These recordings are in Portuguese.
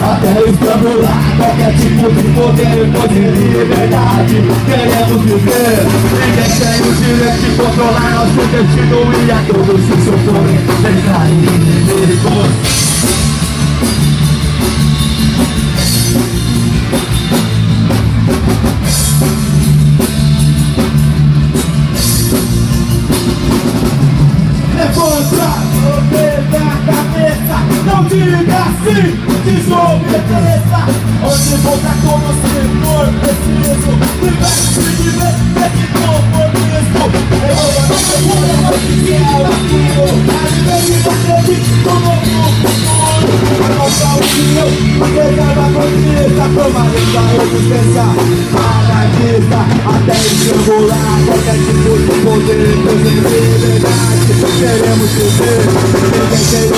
Até estrangular qualquer tipo de poder, poder e liberdade Queremos viver Ninguém tem o direito de controlar nosso destino E a todos se socorrem Deixar inimigos desobedência Onde voltar como se for preciso Liberte-se de ver esse conformismo Eu vou dar segura oficial aquilo Alimente acredito no futuro A nossa união Reserva a conquista Promarista a resistência Anarquista Até estrangular Qualquer tipo de poder Presença liberdade Queremos viver. Ninguém tem o de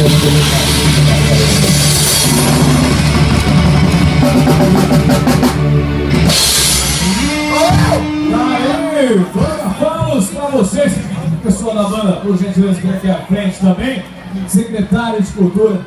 inimigos vocês, pessoal da banda, por gentileza, vem aqui à frente também, secretário de Cultura,